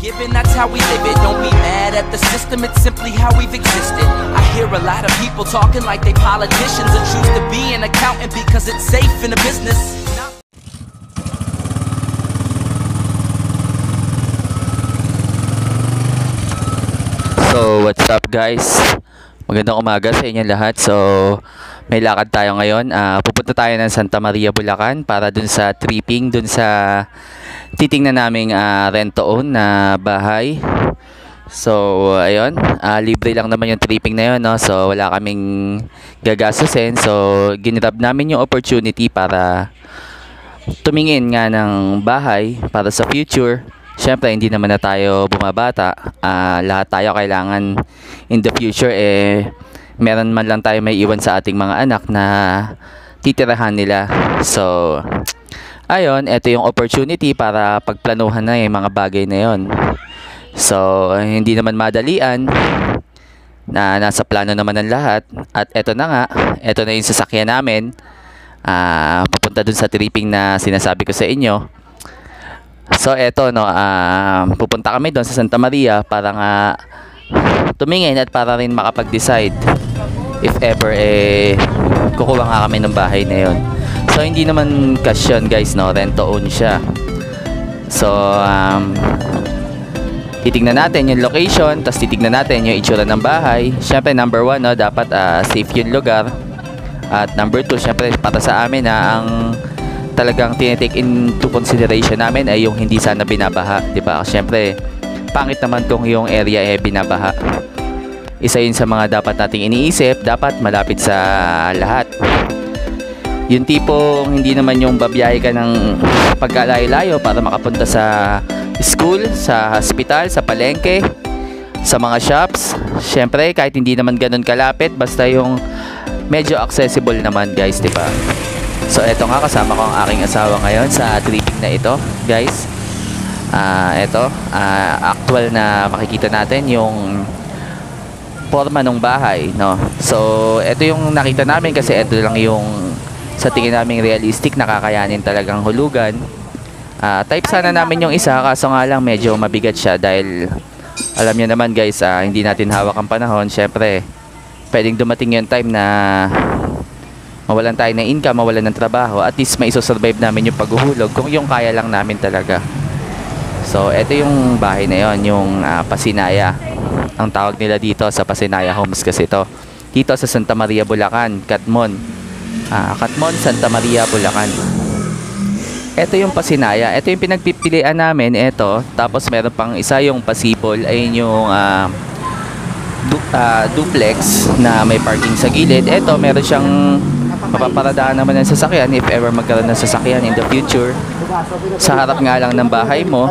given, that's how we live it. Don't be mad at the system, it's simply how we've existed. I hear a lot of people talking like they politicians and choose to be an accountant because it's safe in the business. So, what's up guys? Magandang umaga sa inyo lahat. So, may lakad tayo ngayon. Ah, pupunta tayo ng Santa Maria, Bulacan para dun sa tripping, dun sa titingnan naming ah, rent-to-own na bahay. So, ayun. Ah, libre lang naman yung tripping na yun, no? So, wala kaming gagastusin. So, ginrab namin yung opportunity para tumingin nga ng bahay para sa future. Siyempre, hindi naman na tayo bumabata. Ah, lahat tayo kailangan in the future, eh, meron man lang tayo may iwan sa ating mga anak na titirahan nila. So, ayun, ito yung opportunity para pagplanuhan na yung mga bagay na yon. So, hindi naman madalian na nasa plano naman ng lahat. At eto na nga, eto na yung sasakyan namin. Ah, papunta dun sa tripping na sinasabi ko sa inyo. So eto no, ah, pupunta kami doon sa Santa Maria para nga tumingin at para rin makapag-decide if ever eh kukuha nga kami ng bahay na yon. So hindi naman cash yun guys no, rent to own siya. So um, titignan natin yung location, tapos titignan natin yung itsura ng bahay. Syempre number one no, dapat ah, safe yung lugar. At number two, syempre para sa amin na ang talagang tinitake into consideration namin ay yung hindi sana binabaha, 'di ba? Syempre, pangit naman kung yung area ay binabaha. Isa yun sa mga dapat nating iniisip, dapat malapit sa lahat. Yung tipong hindi naman yung babiyahe ka ng pagkalayo-layo para makapunta sa school, sa hospital, sa palengke, sa mga shops. Syempre, kahit hindi naman ganun kalapit, basta yung medyo accessible naman guys, di ba? So eto nga kasama ko ang aking asawa ngayon sa tripping na ito, guys. Ah, eto, ah, actual na makikita natin yung forma ng bahay, no. So eto yung nakita namin kasi eto lang yung sa tingin naming realistic nakakayanin talagang hulugan. Ah, type sana namin yung isa kaso nga lang medyo mabigat siya dahil alam niyo naman guys, ah, hindi natin hawak ang panahon. Syempre, pwedeng dumating yung time na mawalan tayo ng income, mawalan ng trabaho, at least may survive namin yung paghuhulog kung yung kaya lang namin talaga. So, ito yung bahay na yon, yung ah, Pasinaya. Ang tawag nila dito sa Pasinaya Homes kasi ito. Dito sa Santa Maria, Bulacan, Katmon. Ah, Katmon, Santa Maria, Bulacan. Ito yung Pasinaya. Ito yung pinagpipilian namin. Ito. Tapos meron pang isa yung Pasipol. Ayun yung ah, du- ah, duplex na may parking sa gilid. Ito, meron siyang mapaparadaan naman ng sasakyan if ever magkaroon ng sasakyan in the future. Sa harap nga lang ng bahay mo,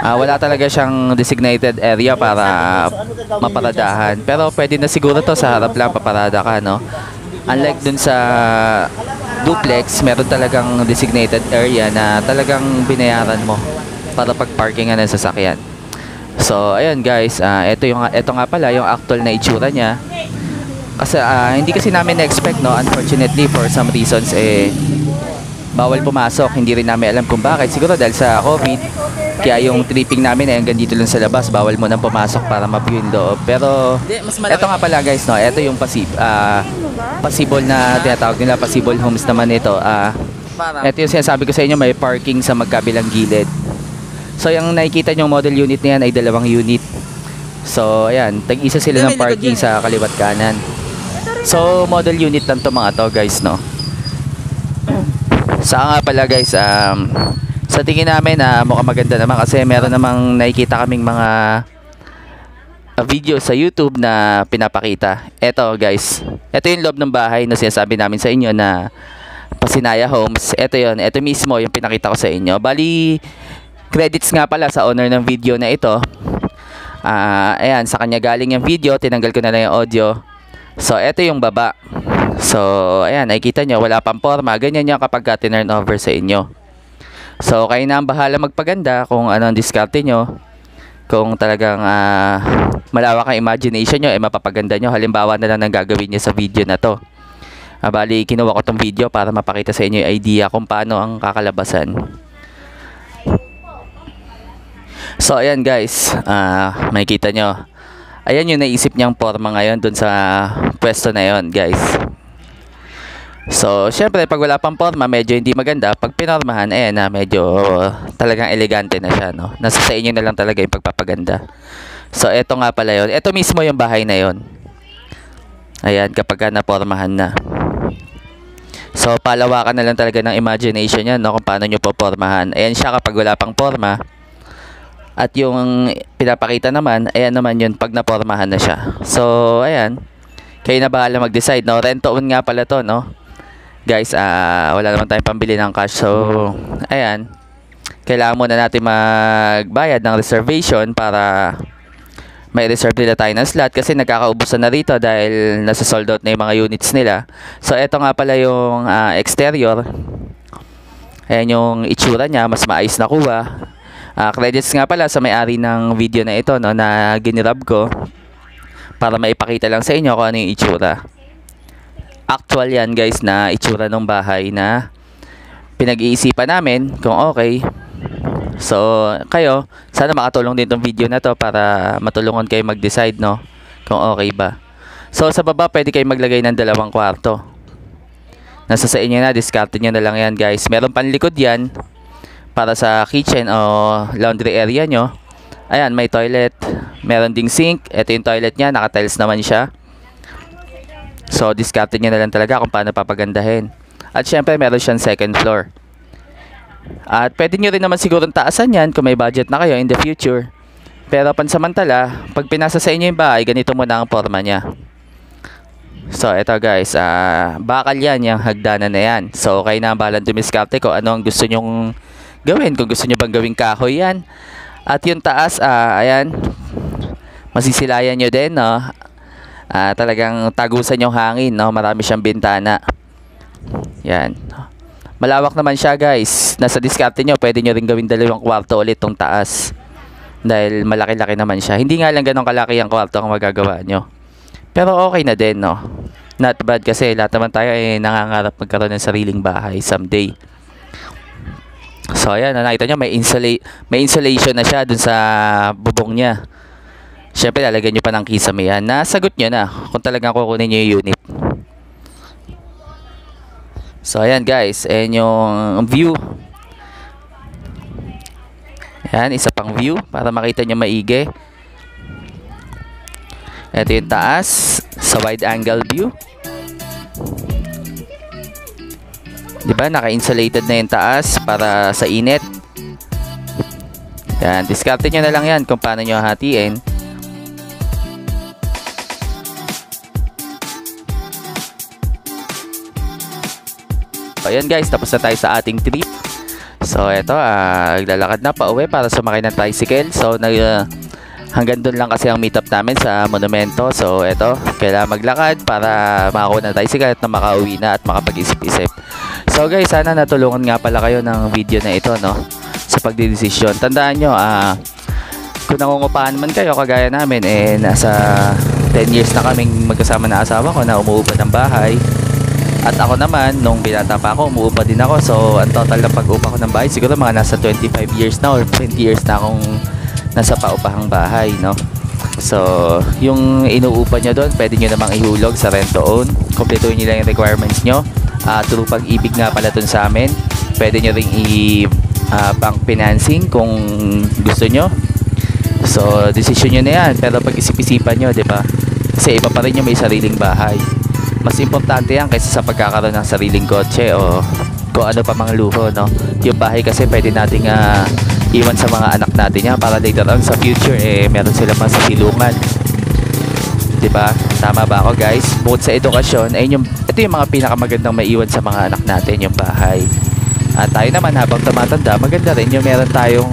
ah, wala talaga siyang designated area para maparadahan. Pero pwede na siguro to sa harap lang paparada ka, no? Unlike dun sa duplex, meron talagang designated area na talagang binayaran mo para pag-parkingan ng sasakyan. So, ayun guys, ah ito yung ito nga pala yung actual na itsura niya. Kasi ah, hindi kasi namin na-expect no, unfortunately for some reasons eh bawal pumasok. Hindi rin namin alam kung bakit. Siguro dahil sa COVID. Kaya yung tripping namin ay hanggang dito lang sa labas. Bawal mo nang pumasok para ma-view yung loob. Pero ito nga pala guys, no, ito yung pasib ah possible na tinatawag nila possible homes naman ito. Ah ito yung sinasabi ko sa inyo, may parking sa magkabilang gilid. So yung nakikita yung model unit na yan ay dalawang unit. So ayan, tag-isa sila ng parking sa kaliwat kanan. So model unit lang to mga to guys no. Sa nga pala guys, um, sa tingin namin na mukhang maganda naman kasi meron namang nakikita kaming mga uh, video sa YouTube na pinapakita. Eto guys, ito yung loob ng bahay na sinasabi namin sa inyo na Pasinaya Homes. Ito yon, ito mismo yung pinakita ko sa inyo. Bali, credits nga pala sa owner ng video na ito. Ah, ayan, sa kanya galing yung video, tinanggal ko na lang yung audio. So, ito yung baba. So, ayan, nakikita nyo, wala pang forma. Ganyan yan kapag ka tinurn over sa inyo. So, kayo na ang bahala magpaganda kung ano ang diskarte nyo. Kung talagang ah, malawak ang imagination nyo, eh mapapaganda nyo. Halimbawa na lang ang gagawin nyo sa video na to. Ah, bali, kinuha ko tong video para mapakita sa inyo yung idea kung paano ang kakalabasan. So ayan guys, ah makikita nyo. Ayan yung naisip niyang forma ngayon dun sa pwesto na yon guys. So, syempre, pag wala pang forma, medyo hindi maganda. Pag pinormahan, ayan na, medyo talagang elegante na siya, no? Nasa sa inyo na lang talaga yung pagpapaganda. So, eto nga pala yon. Eto mismo yung bahay na yon. Ayan, kapag ka napormahan na. So, palawakan na lang talaga ng imagination yan, no? Kung paano nyo popormahan. Ayan siya kapag wala pang forma. At yung pinapakita naman, ayan naman yun pag napormahan na siya. So, ayan. Kayo na bahala mag-decide, no? Rent to own nga pala to, no? Guys, ah wala naman tayong pambili ng cash. So, ayan. Kailangan muna natin magbayad ng reservation para may reserve nila tayo ng slot kasi nagkakaubusan na rito dahil nasa sold out na yung mga units nila. So, eto nga pala yung ah, exterior. Ayan yung itsura niya, mas maayos na kuha. Ah, credits nga pala sa may-ari ng video na ito no, na ginirab ko para maipakita lang sa inyo kung ano yung itsura. Actual yan guys na itsura ng bahay na pinag-iisipan namin kung okay. So, kayo, sana makatulong din tong video na to para matulungan kayo mag-decide no kung okay ba. So, sa baba pwede kayo maglagay ng dalawang kwarto. Nasa sa inyo na, discard nyo na lang yan guys. Meron panlikod yan para sa kitchen o laundry area nyo. Ayan, may toilet. Meron ding sink. Ito yung toilet niya, naka-tiles naman siya. So, discarded nyo na lang talaga kung paano papagandahin. At syempre, meron siyang second floor. At pwede nyo rin naman siguro taasan yan kung may budget na kayo in the future. Pero pansamantala, pag pinasa sa inyo yung bahay, ganito muna ang forma niya. So, eto guys, ah bakal yan, yung hagdanan na yan. So, kayo na ang bahalang dumiskarte ko ano ang gusto nyong gawin. Kung gusto nyo bang gawing kahoy yan. At yung taas, ah ayan, masisilayan nyo din, no? Ah, talagang tagusan yung hangin, no? Marami siyang bintana. Yan. Malawak naman siya, guys. Nasa diskarte nyo, pwede nyo rin gawin dalawang kwarto ulit tong taas. Dahil malaki-laki naman siya. Hindi nga lang ganun kalaki ang kwarto ang magagawa nyo. Pero okay na din, no? Not bad kasi lahat naman tayo ay nangangarap magkaroon ng sariling bahay someday. So ayan, nakita nyo may, insula- may insulation na siya dun sa bubong niya. Siyempre, lalagyan nyo pa ng kisame yan. Nasagot nyo na kung talagang kukunin nyo yung unit. So, ayan guys. Ayan yung view. Ayan, isa pang view para makita nyo maigi. Ito yung taas sa wide angle view. Diba? Naka-insulated na yung taas para sa init. Yan, discarte nyo na lang yan kung paano nyo hatiin. So, ayan guys, tapos na tayo sa ating trip. So, eto, ah, naglalakad na pa uwi para sumakay ng tricycle. So, nag, ah, hanggang doon lang kasi ang meetup namin sa monumento. So, eto, kailangan maglakad para makakuha ng tricycle at na makauwi na at makapag-isip-isip. So, guys, sana natulungan nga pala kayo ng video na ito, no? Sa pagdidesisyon. Tandaan nyo, ah, kung nangungupahan man kayo, kagaya namin, eh, nasa 10 years na kaming magkasama na asawa ko na umuupa ng bahay. At ako naman, nung binata pa ako, umuupa din ako. So, ang total na pag-upa ko ng bahay, siguro mga nasa 25 years na or 20 years na akong nasa paupahang bahay, no? So, yung inuupa nyo doon, pwede nyo namang ihulog sa rent to own. Kompletuhin nyo lang yung requirements nyo. Uh, through pag-ibig nga pala dun sa amin. Pwede nyo ring i- uh, bank financing kung gusto nyo. So, decision nyo na yan. Pero pag-isip-isipan nyo, di ba? Kasi iba pa rin yung may sariling bahay. Mas importante yan kaysa sa pagkakaroon ng sariling kotse o kung ano pa mga luho, no? Yung bahay kasi pwede nating uh, iwan sa mga anak natin yan para later on sa future, eh, meron sila pa sa silungan. 'di ba? Tama ba ako, guys? Bukod sa edukasyon, ay yung ito yung mga pinakamagandang maiwan sa mga anak natin, yung bahay. At tayo naman habang tumatanda, maganda rin yung meron tayong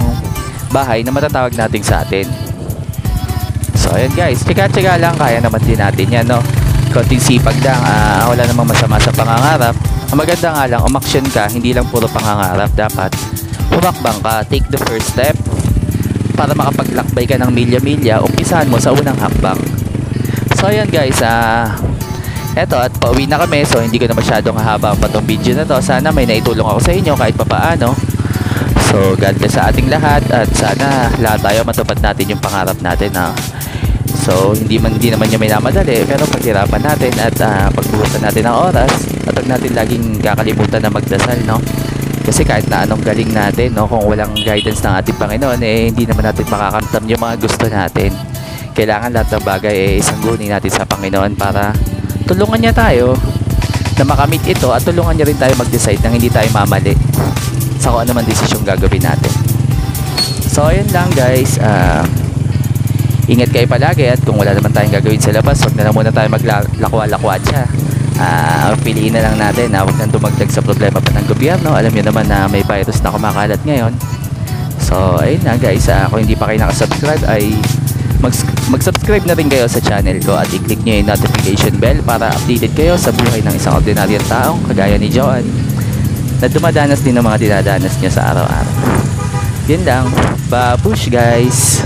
bahay na matatawag natin sa atin. So, ayan guys, tsika-tsika lang, kaya naman din natin yan, no? Konting sipag lang, ah, wala namang masama sa pangangarap. Ang maganda nga lang, umaksyon ka, hindi lang puro pangangarap. Dapat, humakbang ka, take the first step para makapaglakbay ka ng milya-milya, umpisahan mo sa unang hakbang. So, ayan guys, ah, eto at pauwi na kami. So hindi ko na masyadong hahaba pa tong video na to. Sana may naitulong ako sa inyo kahit papaano. So God bless sa ating lahat at sana lahat tayo matupad natin yung pangarap natin na So, hindi man hindi naman niya may namadali pero paghirapan natin at uh, pagbuhusan natin ng oras at huwag natin laging kakalimutan na magdasal, no? Kasi kahit na anong galing natin, no, kung walang guidance ng ating Panginoon, eh, hindi naman natin makakamtam yung mga gusto natin. Kailangan lahat ng bagay eh, isanggunin natin sa Panginoon para tulungan niya tayo na makamit ito at tulungan niya rin tayo mag-decide nang hindi tayo mamali sa kung ano desisyon gagawin natin. So, ayun lang guys. Ah... Ingat kayo palagi at kung wala naman tayong gagawin sa labas, huwag na lang muna tayo maglakwa-lakwa siya. Ah, piliin na lang natin na huwag nang dumagdag sa problema pa ng gobyerno. Alam niyo naman na may virus na kumakalat ngayon. So, ayun na guys. Ah, kung hindi pa kayo nakasubscribe ay mag mag-subscribe na rin kayo sa channel ko at i-click nyo yung notification bell para updated kayo sa buhay ng isang ordinaryong taong kagaya ni Joan na dumadanas din ng mga dinadanas niya sa araw-araw. Yun lang. Babush guys!